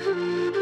Hmm.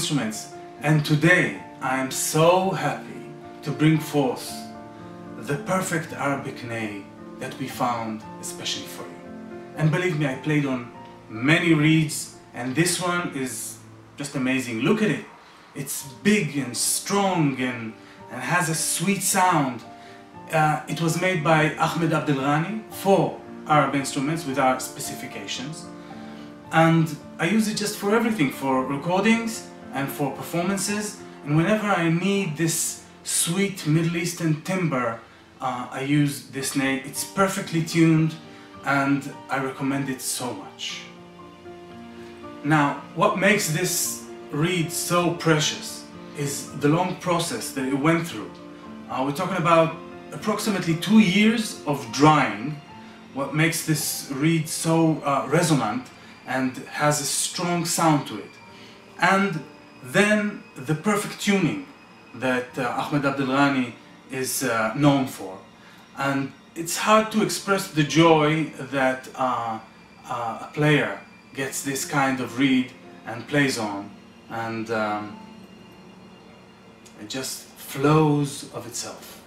Instruments and today I am so happy to bring forth the perfect Arabic ney that we found especially for you. And believe me, I played on many reeds and this one is just amazing. Look at it. It's big and strong and, and has a sweet sound. Uh, it was made by Ahmed Abdelghani for Arab Instruments with our specifications and I use it just for everything, for recordings and for performances and whenever I need this sweet Middle Eastern timbre uh, I use this ney. It's perfectly tuned and I recommend it so much. Now what makes this reed so precious is the long process that it went through. Uh, we're talking about approximately two years of drying what makes this reed so uh, resonant and has a strong sound to it. And then the perfect tuning that uh, Ahmed Abdelghani is uh, known for. And it's hard to express the joy that uh, uh a player gets this kind of reed and plays on and um, it just flows of itself.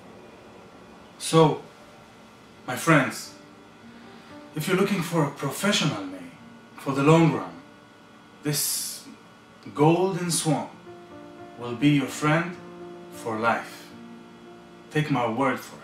So, my friends, if you're looking for a professional ney for the long run, this golden swan will be your friend for life. Take my word for it.